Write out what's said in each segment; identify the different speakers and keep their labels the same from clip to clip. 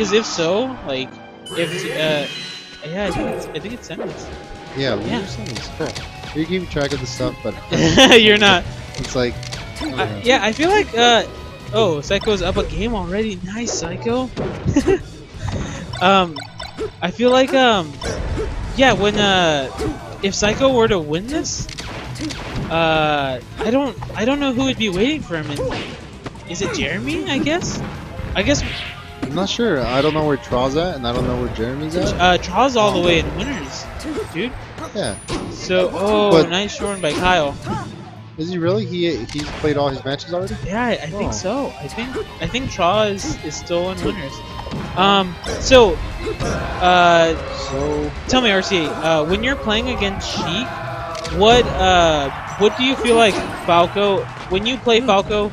Speaker 1: Because if so, like, if uh, yeah, I think it's I think it's Simmons.
Speaker 2: Yeah,
Speaker 1: Yeah.
Speaker 2: Simmons. Cool. You're keeping track of the stuff, but
Speaker 1: You're not.
Speaker 2: it's like. I
Speaker 1: I, yeah, I feel like uh, oh, Saiko's up a game already. Nice, Saiko. um, I feel like um, yeah, when uh, if Saiko were to win this, uh, I don't I don't know who would be waiting for him. And is it Jeremy? I guess. I guess
Speaker 2: I'm not sure. I don't know where Traw's at, and I don't know where Jeremy's at.
Speaker 1: uh, Traw's all the way in winners, dude.
Speaker 2: Yeah.
Speaker 1: So oh,
Speaker 2: But-
Speaker 1: nice shorn by Kyle.
Speaker 2: Is he really? He he's played all his matches already.
Speaker 1: Yeah, I, I think
Speaker 2: Oh.
Speaker 1: so. I think I think Traw is, is still in winners. Um, so, uh,
Speaker 2: So
Speaker 1: tell me, RCA, uh, when you're playing against Sheik, what uh, what do you feel like Falco? When you play Falco,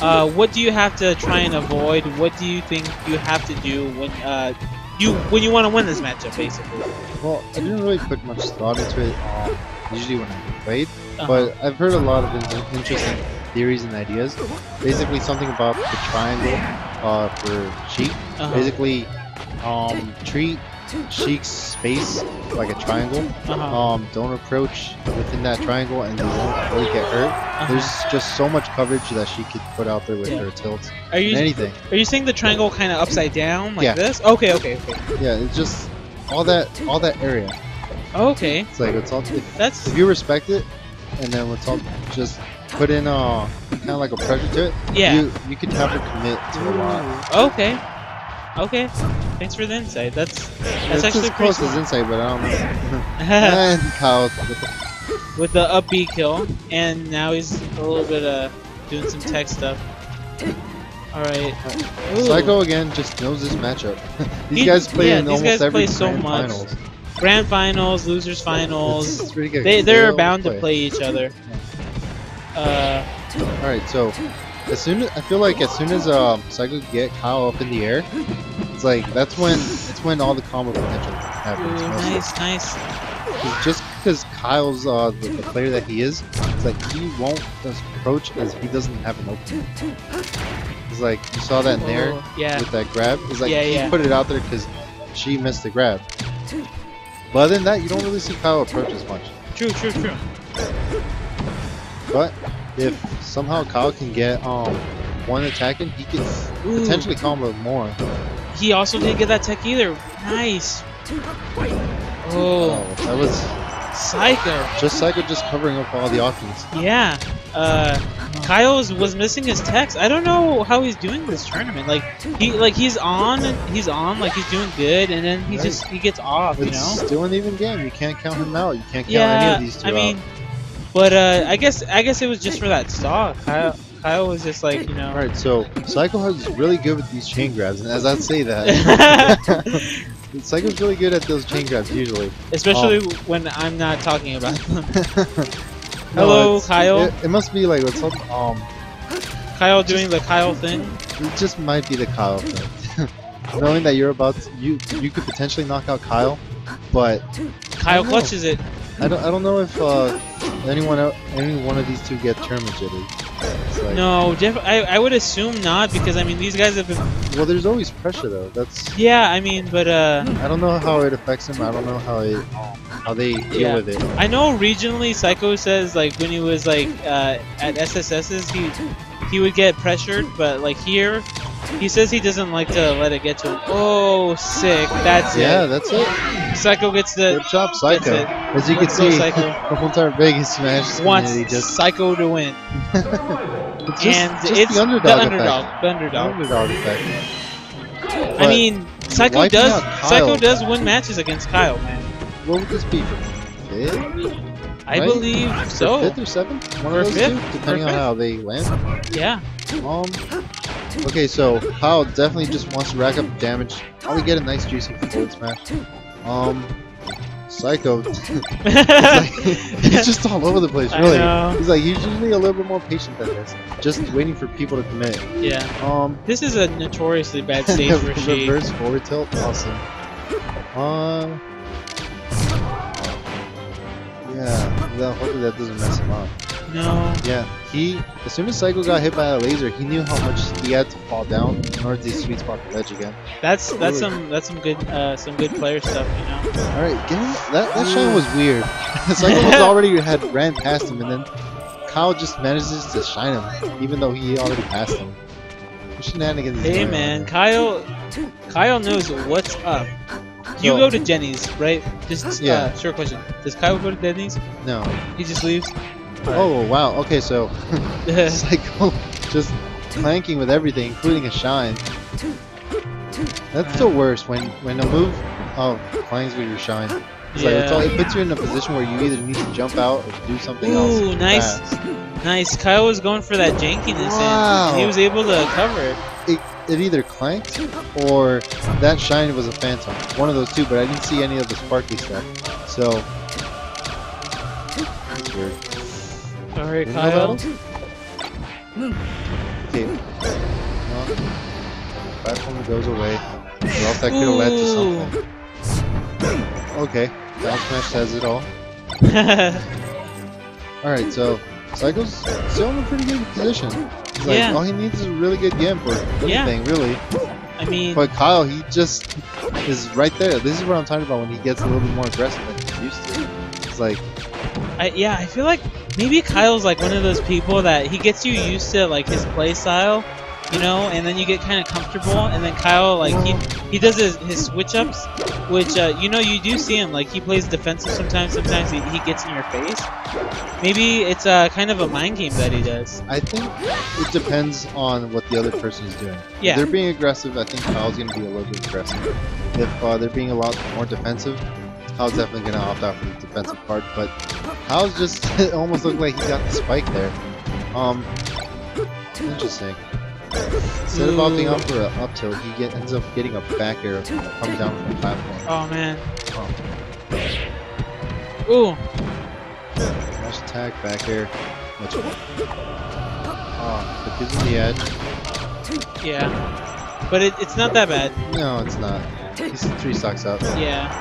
Speaker 1: uh, what do you have to try and avoid? What do you think you have to do when uh, you when you want to win this matchup, basically?
Speaker 2: well, I didn't really put much thought into it. Um, usually when I played,
Speaker 1: Uh-huh.
Speaker 2: but I've heard a lot of interesting theories and ideas. Basically, something about the triangle uh, for Sheik.
Speaker 1: Uh-huh.
Speaker 2: Basically, um, treat Sheik's space like a triangle.
Speaker 1: Uh-huh.
Speaker 2: Um, don't approach within that triangle, and you won't really get hurt. There's just so much coverage that she could put out there with.
Speaker 1: Yeah.
Speaker 2: her tilts
Speaker 1: Are you
Speaker 2: anything.
Speaker 1: are you saying the triangle kind of upside down like
Speaker 2: Yeah.
Speaker 1: this? Okay, okay, okay,
Speaker 2: Yeah, it's just all that all that area.
Speaker 1: okay.
Speaker 2: It's like it's all if,
Speaker 1: That's
Speaker 2: if you respect it, and then let's all just put in uh kind of like a pressure to it.
Speaker 1: yeah.
Speaker 2: You you could have her commit to a lot.
Speaker 1: Okay. Okay. Thanks for the insight. That's that's
Speaker 2: it's
Speaker 1: actually
Speaker 2: as close
Speaker 1: pretty
Speaker 2: as insight, but I don't know. and Kyle, with the-
Speaker 1: up B kill, and now he's a little bit uh doing some tech stuff. All right. Ooh.
Speaker 2: Saiko again just knows this matchup. these
Speaker 1: He-
Speaker 2: guys play
Speaker 1: yeah,
Speaker 2: in
Speaker 1: these
Speaker 2: almost
Speaker 1: guys
Speaker 2: every
Speaker 1: play so
Speaker 2: grand
Speaker 1: much.
Speaker 2: finals.
Speaker 1: Grand finals, losers finals.
Speaker 2: It's, it's pretty good.
Speaker 1: They they're bound to play each other. Uh,
Speaker 2: All right, so as soon as I feel like as soon as um Saiko get Kyle up in the air, it's like that's when it's when all the combo potential happens.
Speaker 1: ooh,
Speaker 2: mostly.
Speaker 1: nice, nice.
Speaker 2: Just because Kyle's uh, the, the player that he is, it's like he won't just approach as he doesn't have an opening. It's like you saw that in there
Speaker 1: Oh, yeah.
Speaker 2: with that grab. It's like
Speaker 1: Yeah,
Speaker 2: he
Speaker 1: yeah.
Speaker 2: put it out there because she missed the grab. But other than that, you don't really see Kyle approach as much.
Speaker 1: True, true, true.
Speaker 2: But if somehow Kyle can get um one attack in, he can
Speaker 1: Ooh.
Speaker 2: potentially combo more.
Speaker 1: He also didn't get that tech either. Nice. Oh,
Speaker 2: Oh, that was
Speaker 1: Saiko.
Speaker 2: just Saiko just covering up all the options.
Speaker 1: Yeah. Uh, Kyle was, was missing his text. I don't know how he's doing this tournament. Like he like he's on he's on like he's doing good, and then he
Speaker 2: Right.
Speaker 1: just he gets off. You
Speaker 2: It's
Speaker 1: know.
Speaker 2: still an even game. You can't count him out. You can't count any of these two
Speaker 1: I mean,
Speaker 2: out.
Speaker 1: but uh, I guess I guess it was just for that stock. Kyle Kyle was just like you know.
Speaker 2: All right, so Saiko is really good with these chain grabs, and as I say that, Saiko's really good at those chain grabs usually.
Speaker 1: Especially
Speaker 2: Oh.
Speaker 1: when I'm not talking about them. Hello,
Speaker 2: it's-
Speaker 1: Kyle.
Speaker 2: It, it must be like what's up, um,
Speaker 1: Kyle doing the Kyle thing.
Speaker 2: it just might be the Kyle thing. Knowing that you're about to, you you could potentially knock out Kyle, but
Speaker 1: Kyle
Speaker 2: know.
Speaker 1: clutches it.
Speaker 2: I don't I don't know if uh, anyone el- any one of these two get tournament jittery. Like,
Speaker 1: No, def- I I would assume not because I mean these guys have been.
Speaker 2: Well, there's always pressure though. That's
Speaker 1: Yeah, I mean, but uh.
Speaker 2: I don't know how it affects them. I don't know how it how they deal
Speaker 1: Yeah.
Speaker 2: with it.
Speaker 1: I know regionally, Saiko says like when he was like uh, at SSS's, he he would get pressured, but like here, he says he doesn't like to let it get to him. Oh, sick! That's
Speaker 2: Yeah,
Speaker 1: it.
Speaker 2: Yeah, that's it.
Speaker 1: Saiko gets the
Speaker 2: Good job,
Speaker 1: Saiko.
Speaker 2: As you can
Speaker 1: Let's go,
Speaker 2: see,
Speaker 1: Saiko.
Speaker 2: the whole entire Vegas Smash
Speaker 1: wants
Speaker 2: just
Speaker 1: Saiko to win,
Speaker 2: it's just,
Speaker 1: and
Speaker 2: just
Speaker 1: it's
Speaker 2: the underdog,
Speaker 1: the
Speaker 2: effect.
Speaker 1: underdog. The
Speaker 2: The
Speaker 1: underdog.
Speaker 2: underdog effect.
Speaker 1: I mean,
Speaker 2: Saiko
Speaker 1: does
Speaker 2: Kyle-
Speaker 1: Saiko does win matches against Kyle, man.
Speaker 2: what would this be for fifth?
Speaker 1: I
Speaker 2: Right?
Speaker 1: believe
Speaker 2: For
Speaker 1: so.
Speaker 2: fifth or seventh? One
Speaker 1: For
Speaker 2: of those
Speaker 1: fifth?
Speaker 2: two,
Speaker 1: For
Speaker 2: depending on
Speaker 1: fifth?
Speaker 2: how they land.
Speaker 1: Yeah.
Speaker 2: Um. Okay, so Kyle definitely just wants to rack up damage. Probably get a nice juicy forward smash. Um. Saiko, he's just all over the place. Really, he's like he's usually a little bit more patient than this, just waiting for people to commit.
Speaker 1: yeah.
Speaker 2: Um.
Speaker 1: This is a notoriously bad stage for Sheik.
Speaker 2: Reverse forward tilt, awesome. Uh. Yeah, hopefully that doesn't mess him up.
Speaker 1: No.
Speaker 2: Yeah, he as soon as Saiko got hit by a laser, he knew how much he had to fall down in order to sweet spot the ledge again.
Speaker 1: That's that's some that's some good uh, some good player stuff, you know.
Speaker 2: All right, give him that. That shine was weird. Saiko was already had ran past him, and then Kyle just manages to shine him, even though he already passed him. What shenanigans?
Speaker 1: Hey
Speaker 2: going on
Speaker 1: man. Kyle Kyle knows what's up. You
Speaker 2: So-
Speaker 1: go to Denny's, right? Just
Speaker 2: Yeah.
Speaker 1: uh, short question. Does Kyle go to Denny's?
Speaker 2: No.
Speaker 1: He just leaves.
Speaker 2: Oh wow. Okay, so
Speaker 1: yeah.
Speaker 2: Oh, Saiko just clanking with everything, including a shine. That's the worst when when a move oh clangs with your shine. It's like, it's all, it puts you in a position where you either need to jump out or do something else.
Speaker 1: Ooh, nice,
Speaker 2: fast.
Speaker 1: nice. Kyle was going for that jankiness,
Speaker 2: Wow.
Speaker 1: and he was able to cover it.
Speaker 2: It, it either clanked or that shine was a phantom. One of those two, but I didn't see any of the sparkly stuff. So that's weird.
Speaker 1: All right, Kyle.
Speaker 2: Okay. Well, platform goes away. Or else that could have led to something. Okay. Down smash says it all. Alright, so Saiko's still in a pretty good position. He's like,
Speaker 1: Yeah.
Speaker 2: all he needs is a really good gimp or
Speaker 1: Yeah.
Speaker 2: anything, really.
Speaker 1: I mean,
Speaker 2: But Kyle, he just is right there. This is what I'm talking about when he gets a little bit more aggressive than he used to. It's like,
Speaker 1: I, yeah, I feel like maybe Kyle's like one of those people that he gets you used to like his play style, you know, and then you get kind of comfortable, and then Kyle like he he does his, his switch ups, which uh, you know you do see him like he plays defensive sometimes. Sometimes he, he gets in your face. Maybe it's uh, kind of a mind game that he does.
Speaker 2: I think it depends on what the other person is doing.
Speaker 1: Yeah.
Speaker 2: If they're being aggressive, I think Kyle's going to be a little bit aggressive. If uh, they're being a lot more defensive, Kyle's definitely going to opt out for the defensive part. But Kyle's just it almost looked like he got the spike there. Um, interesting. Instead of opting out for an up tilt, he get, ends up getting a back air coming down from the platform.
Speaker 1: Oh man.
Speaker 2: Oh.
Speaker 1: Ooh.
Speaker 2: Dash attack, back air, much. Oh, but gives him the edge.
Speaker 1: Yeah. But it, it's not that bad.
Speaker 2: No, it's not. He's three stocks up.
Speaker 1: Yeah.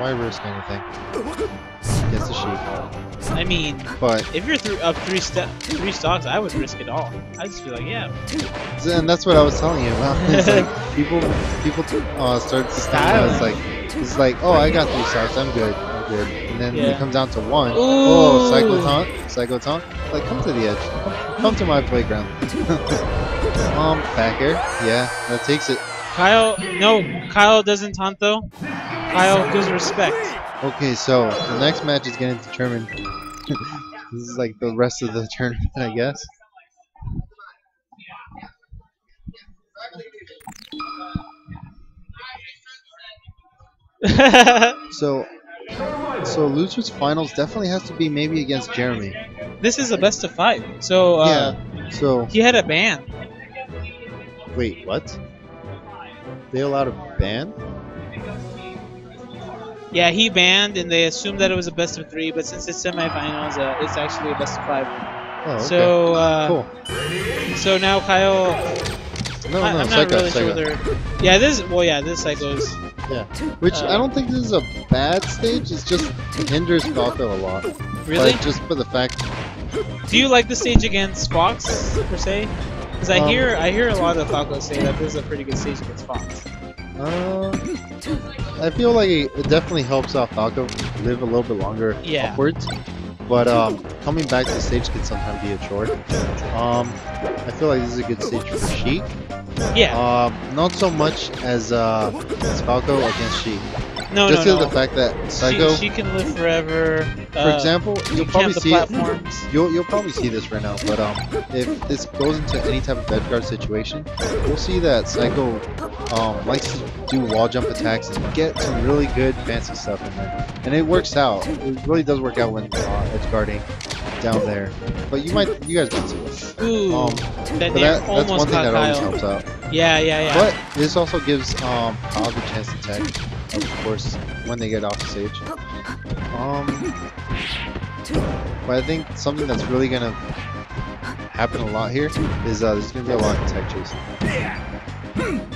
Speaker 2: Why risk anything? Against the sheep.
Speaker 1: I mean,
Speaker 2: But
Speaker 1: if you're th- up three step three stocks, I would risk it all. I'd just be like, yeah.
Speaker 2: and that's what I was telling you about. It's like people people uh, start
Speaker 1: Style.
Speaker 2: it's like it's like oh I got three stocks I'm good I'm good and then
Speaker 1: Yeah.
Speaker 2: it comes down to one oh
Speaker 1: Ooh.
Speaker 2: taunt cycle taunt like come to the edge come, to my playground um back air yeah that takes it
Speaker 1: Kyle, no, Kyle doesn't taunt though. Kyle gives respect.
Speaker 2: Okay so the next match is going to determine this is like the rest of the tournament I guess So, so losers finals definitely has to be maybe against Jeremy.
Speaker 1: this is a best of five. So uh,
Speaker 2: yeah. So
Speaker 1: he had a ban.
Speaker 2: wait, what? They allowed a ban?
Speaker 1: Yeah, he banned, and they assumed that it was a best of three. But since it's semifinals, uh, it's actually a best of five.
Speaker 2: Oh, okay.
Speaker 1: So, uh,
Speaker 2: cool.
Speaker 1: so now Kyle,
Speaker 2: No,
Speaker 1: I,
Speaker 2: no,
Speaker 1: I'm not really sure whether. Yeah, this. Well, yeah, this cycles.
Speaker 2: Yeah, which
Speaker 1: uh,
Speaker 2: I don't think this is a bad stage. It's just it hinders Falco a lot.
Speaker 1: Really?
Speaker 2: Like, just for the fact.
Speaker 1: Do you like the stage against Fox per se? Because I
Speaker 2: Um,
Speaker 1: hear I hear a lot of Falcos say that this is a pretty good stage against Fox.
Speaker 2: Uh, I feel like it, it definitely helps out Falco live a little bit longer
Speaker 1: Yeah.
Speaker 2: upwards. But um, coming back to the stage can sometimes be a chore. Um, I feel like this is a good stage for Sheik.
Speaker 1: Yeah.
Speaker 2: Um, not so much as uh, as Falco against Sheik.
Speaker 1: no,
Speaker 2: Just
Speaker 1: no,
Speaker 2: because
Speaker 1: no.
Speaker 2: the fact that
Speaker 1: She,
Speaker 2: Saiko,
Speaker 1: she can live forever.
Speaker 2: for
Speaker 1: uh,
Speaker 2: example,
Speaker 1: you
Speaker 2: you'll probably see
Speaker 1: platforms.
Speaker 2: You'll, you'll probably see this right now, but um, if this goes into any type of edge guard situation, we'll see that Saiko um, likes to do wall jump attacks and get some really good fancy stuff in there, and it works out. It really does work out when uh, edge guarding down there. But you might, you guys might see this.
Speaker 1: Ooh,
Speaker 2: Um,
Speaker 1: that
Speaker 2: that's one thing that always
Speaker 1: Kyle.
Speaker 2: helps out.
Speaker 1: Yeah, yeah, yeah.
Speaker 2: But this also gives um, Kyle the chance to tag, of course, when they get off the stage. Um, but I think something that's really gonna happen a lot here is uh, there's gonna be a lot of tech chasing.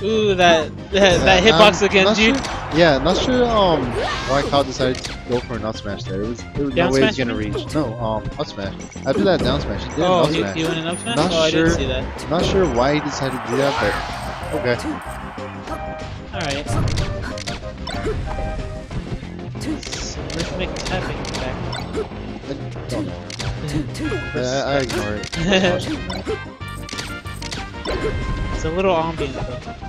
Speaker 1: Ooh, that that, that hitbox
Speaker 2: I'm
Speaker 1: against you.
Speaker 2: sure- Yeah, not sure um why Kyle decided to go for an up smash there. It was there was no way he was gonna reach. No, um up smash. After that down smash, he did
Speaker 1: Oh,
Speaker 2: an up smash.
Speaker 1: he went an up smash?
Speaker 2: Not
Speaker 1: oh, I didn't
Speaker 2: sure.
Speaker 1: see that.
Speaker 2: Not sure why he decided to do that, but okay.
Speaker 1: Alright. Rhythmic tapping back.
Speaker 2: I don't know. I, I ignore it.
Speaker 1: It's a little ambient though.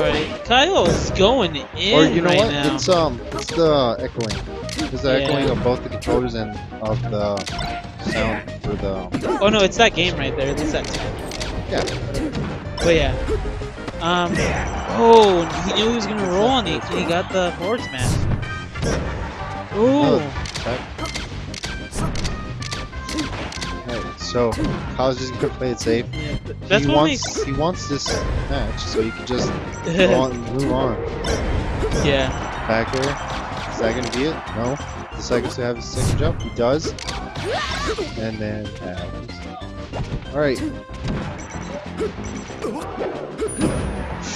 Speaker 1: Alright, Kyle is going in
Speaker 2: or you know
Speaker 1: right
Speaker 2: what?
Speaker 1: now.
Speaker 2: It's um it's the echoing. It's the
Speaker 1: Yeah.
Speaker 2: echoing of both the controllers and of the sound for the
Speaker 1: Oh no, it's that game right there. It's that
Speaker 2: yeah.
Speaker 1: But yeah. Um. Oh, he knew he was gonna roll on it. He got the forward smash. Ooh.
Speaker 2: So Kyle's just gonna play it safe.
Speaker 1: That's
Speaker 2: he wants he wants this match so you can just go on and move on.
Speaker 1: yeah.
Speaker 2: Back air. Is that gonna be it? No. The Psycho still have his second jump? He does. And then that happens. Alright.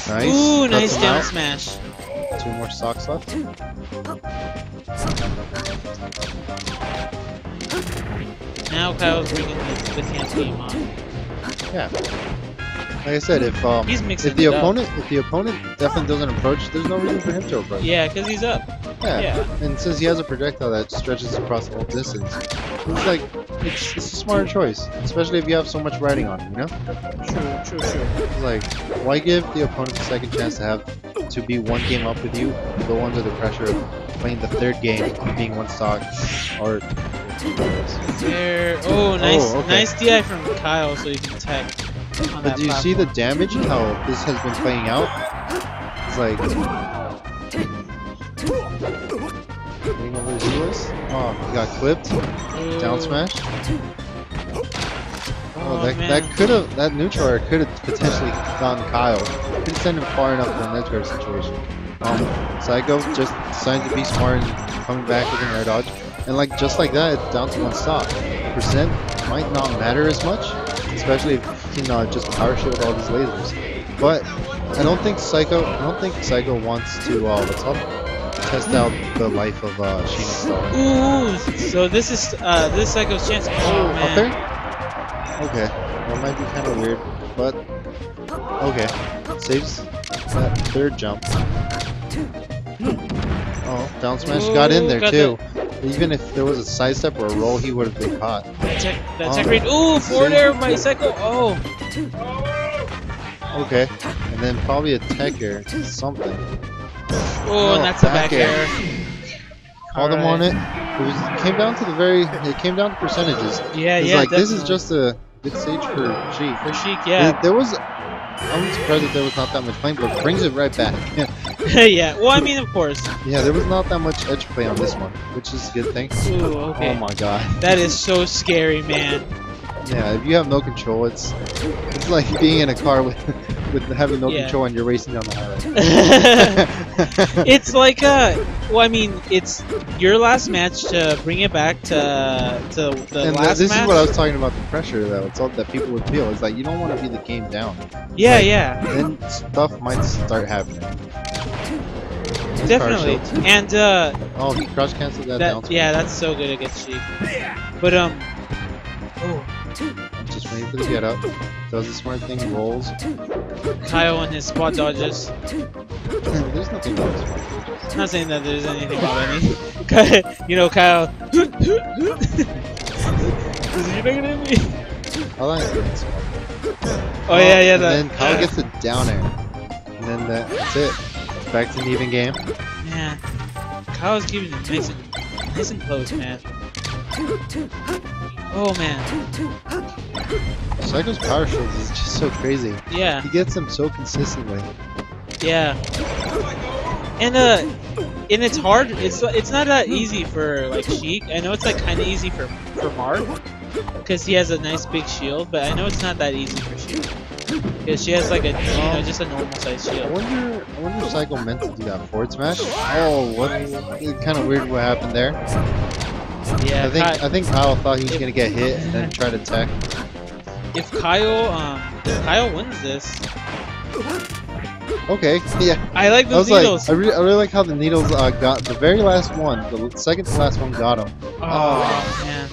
Speaker 2: Nice.
Speaker 1: Ooh, nice down
Speaker 2: out.
Speaker 1: smash.
Speaker 2: Two more socks left.
Speaker 1: Now Kyle's bringing the, the camp game on.
Speaker 2: Yeah. Like I said, if um if the
Speaker 1: it up.
Speaker 2: opponent if the opponent definitely doesn't approach, there's no reason for him to approach.
Speaker 1: Yeah, because he's up.
Speaker 2: Yeah.
Speaker 1: Yeah.
Speaker 2: And since he has a projectile that stretches across the whole distance, it's like it's, it's a smart choice, especially if you have so much riding on him. You know,
Speaker 1: True, true, true.
Speaker 2: like why give the opponent a second chance to have to be one game up with you, go under the pressure of playing the third game, being one stock, or
Speaker 1: There. Oh, nice,
Speaker 2: Oh, okay.
Speaker 1: nice DI from Kyle, so you can tech. On
Speaker 2: But
Speaker 1: that
Speaker 2: do you see the damage and how this has been playing out? It's like getting over his heels. Oh, he got clipped. Down smash.
Speaker 1: Oh,
Speaker 2: Oh, that,
Speaker 1: man.
Speaker 2: that could have that neutral air could have potentially gotten Kyle. Couldn't send him far enough in a neutral air situation. Um, Saiko just decided to be smart and coming back with an air dodge, and like just like that, it's down to one stop. Percent might not matter as much, especially if you can uh, just power shield all these lasers. But I don't think Saiko. I don't think Saiko wants to uh, what's up test out the life of uh, Shino stall.
Speaker 1: Ooh, so this is uh this is Saiko's chance. Oh
Speaker 2: Up there? Okay, that might be kind of weird, but okay. Saves that third jump. Oh, down smash got in there
Speaker 1: got
Speaker 2: too. Even if there was a side step or a roll, he would have been caught.
Speaker 1: That tech, that
Speaker 2: Oh.
Speaker 1: tech read. Ooh, forward
Speaker 2: See?
Speaker 1: air by Saiko. Oh,
Speaker 2: Okay, and then probably a tech air, something.
Speaker 1: oh,
Speaker 2: No,
Speaker 1: and that's a
Speaker 2: back
Speaker 1: back
Speaker 2: air.
Speaker 1: air.
Speaker 2: Called him on it. It was it came down to the very. It came down to percentages.
Speaker 1: Yeah, yeah.
Speaker 2: like this is just a good stage for Sheik.
Speaker 1: for Sheik.
Speaker 2: There,
Speaker 1: Yeah,
Speaker 2: there was. I'm surprised that there was not that much playing, but brings it right back.
Speaker 1: yeah. Well, I mean, of course.
Speaker 2: Yeah, there was not that much edge play on this one, which is a good thing.
Speaker 1: Ooh, oh okay.
Speaker 2: Oh my god.
Speaker 1: That is so scary, man.
Speaker 2: Yeah, if you have no control, it's it's like being in a car with with having no
Speaker 1: Yeah.
Speaker 2: control and you're racing down the highway.
Speaker 1: it's like uh well i mean it's your last match to bring it back to to the
Speaker 2: and th-
Speaker 1: last
Speaker 2: this
Speaker 1: match
Speaker 2: is what I was talking about the pressure though. It's all that people would feel. It's like you don't want to be the game down.
Speaker 1: yeah
Speaker 2: like-
Speaker 1: yeah
Speaker 2: Then stuff might start happening. Nice
Speaker 1: definitely and uh
Speaker 2: Oh, he crouch canceled that, down.
Speaker 1: that yeah that's so good against sheik but um oh
Speaker 2: I'm just waiting for the get up. Does the smart thing, rolls.
Speaker 1: kyle and his spot dodges
Speaker 2: There's nothing wrong with smart thing.
Speaker 1: I'm not saying that there's anything wrong with any you know kyle is he looking at me
Speaker 2: I like it.
Speaker 1: oh yeah yeah
Speaker 2: And
Speaker 1: that,
Speaker 2: then Kyle gets a down air. And then that, that's it. Back to an even game.
Speaker 1: Yeah. kyle's keeping it nice and nice and close man oh man
Speaker 2: Saiko's power shields is just so crazy.
Speaker 1: yeah
Speaker 2: He gets them so consistently.
Speaker 1: Yeah. And uh and it's hard. It's it's not that easy for like Sheik. I know it's like kind of easy for for Mark because he has a nice big shield, but I know it's not that easy for Sheik because she has like a you know just a normal size shield.
Speaker 2: I wonder, I wonder if Saiko meant to do that forward smash. Oh, what? Kind of weird what happened there.
Speaker 1: Yeah.
Speaker 2: I think
Speaker 1: Ky-
Speaker 2: I think Kyle thought he was gonna get hit and then try to tech.
Speaker 1: if Kyle um if Kyle wins this,
Speaker 2: Okay, yeah.
Speaker 1: I like
Speaker 2: I
Speaker 1: those
Speaker 2: was
Speaker 1: needles.
Speaker 2: like, I, re- I really like how the needles uh, got the very last one, the second to last one got him.
Speaker 1: oh man.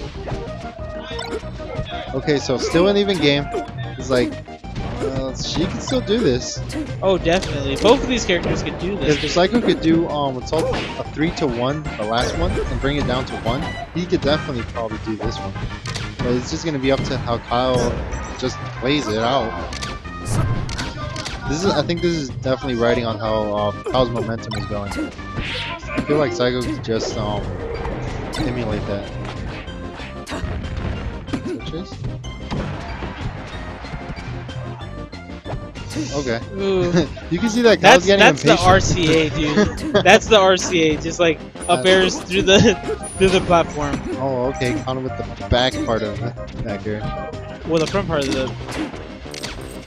Speaker 2: Okay, so still an even game. It's like, uh, she can still do this.
Speaker 1: Oh, definitely. Both of these characters could do this.
Speaker 2: If Saiko could do um, a three to one, the last one, and bring it down to one, he could definitely probably do this one. But it's just gonna be up to how Kyle just plays it out. This is, I think, this is definitely riding on how uh, Kyle's momentum is going. I feel like Saiko could just um, emulate that. Switches. Okay. You can see that
Speaker 1: That's
Speaker 2: getting
Speaker 1: that's the. RCA, dude. That's the RCA. Just like up airs through the through the platform.
Speaker 2: Oh, okay. Kind of with the back part of it back here.
Speaker 1: Well, the front part of the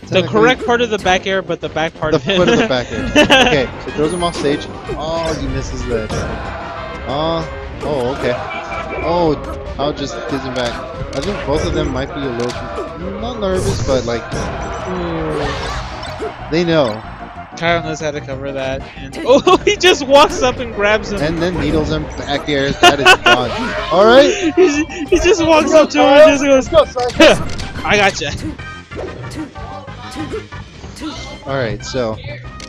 Speaker 1: the correct part of the back air, but the back part
Speaker 2: The
Speaker 1: of it.
Speaker 2: foot of the back here. Okay, so throws him off stage. Oh, he misses the. Uh, oh, okay. Oh, I'll just gives him back. I think both of them might be a little, not nervous, but like
Speaker 1: Ooh.
Speaker 2: They know.
Speaker 1: Kyle knows how to cover that. And oh, he just walks up and grabs him.
Speaker 2: And then needles him back air. That is gone. All right.
Speaker 1: he, he just walks up to him and just goes, I got gotcha. You.
Speaker 2: All right. So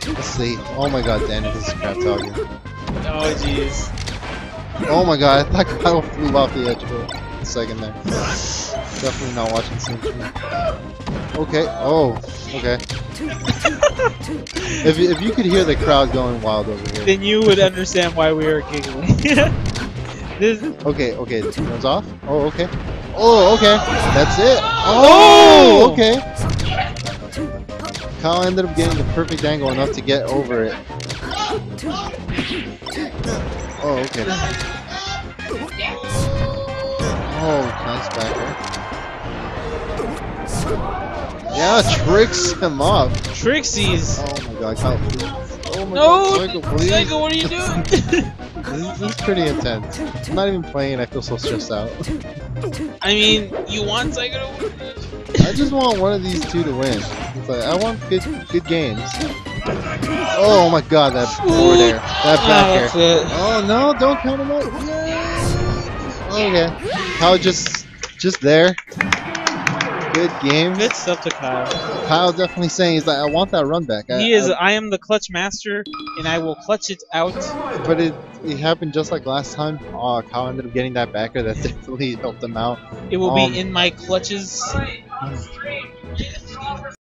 Speaker 2: let's see. Oh my God, Danny, this is crap talking.
Speaker 1: Oh, jeez.
Speaker 2: Oh my God, I thought Kyle flew off the edge for a second there. Definitely not watching Symphony. Okay. Oh. Okay. if you- if you could hear the crowd going wild over here.
Speaker 1: Then you would understand why we were giggling. this,
Speaker 2: Okay. Okay. It runs off. Oh. Okay. Oh. Okay. That's it.
Speaker 1: Oh!
Speaker 2: Oh. Okay. Kyle ended up getting the perfect angle enough to get over it. Oh. Okay. Oh, nice back air. Yeah, tricks him up.
Speaker 1: Trixie's.
Speaker 2: Oh my god, Kyle. Oh my
Speaker 1: No!
Speaker 2: god, Saiko, please.
Speaker 1: Saiko, what are you doing?
Speaker 2: This, is- this is pretty intense. I'm not even playing, I feel so stressed out.
Speaker 1: I mean, you want Saiko to win?
Speaker 2: I just want one of these two to win. It's like, I want good good games. Oh my god, that forward air. That back oh,
Speaker 1: that's
Speaker 2: air. Oh no, don't count him out. Okay. Kyle just just there. Good game.
Speaker 1: Good stuff to Kyle.
Speaker 2: Kyle definitely saying he's like, I want that run back. I-
Speaker 1: He is.
Speaker 2: I-
Speaker 1: I am the clutch master, and I will clutch it out.
Speaker 2: but it it happened just like last time. Uh, Kyle ended up getting that back air that definitely helped him out.
Speaker 1: It will
Speaker 2: Um,
Speaker 1: be in my clutches.